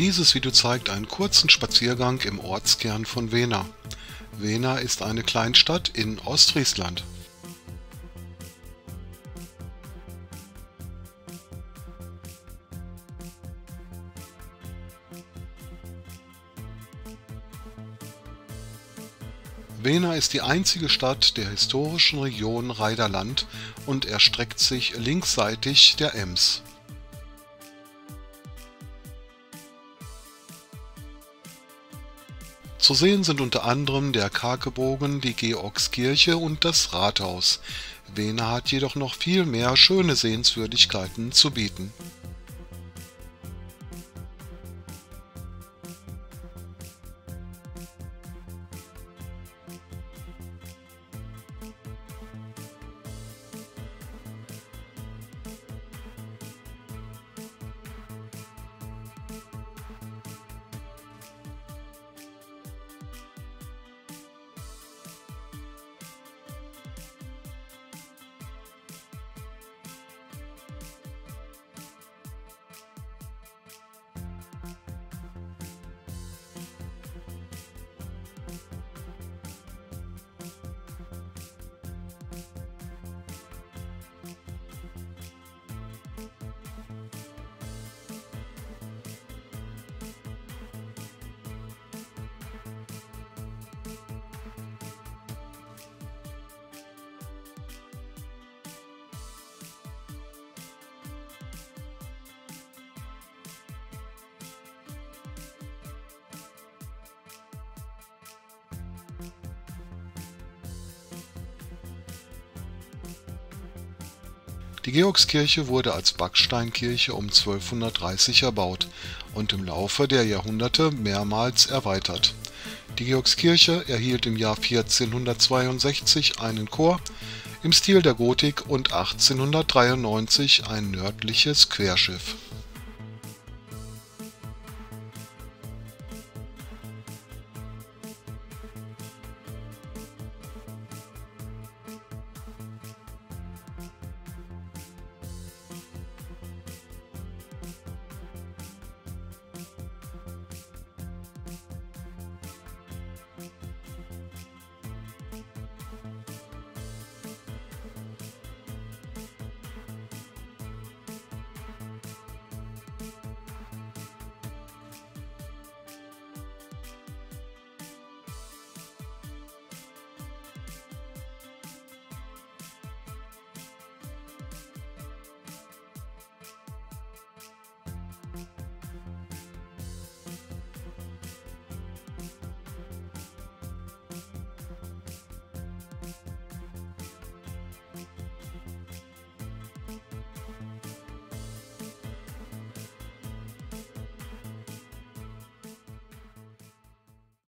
Dieses Video zeigt einen kurzen Spaziergang im Ortskern von Wena. Wena ist eine Kleinstadt in Ostfriesland. Wena ist die einzige Stadt der historischen Region Reiderland und erstreckt sich linksseitig der Ems. Zu sehen sind unter anderem der Kargebogen, die Georgskirche und das Rathaus. Wena hat jedoch noch viel mehr schöne Sehenswürdigkeiten zu bieten Die Georgskirche wurde als Backsteinkirche um 1230 erbaut und im Laufe der Jahrhunderte mehrmals erweitert. Die Georgskirche erhielt im Jahr 1462 einen Chor im Stil der Gotik und 1893 ein nördliches Querschiff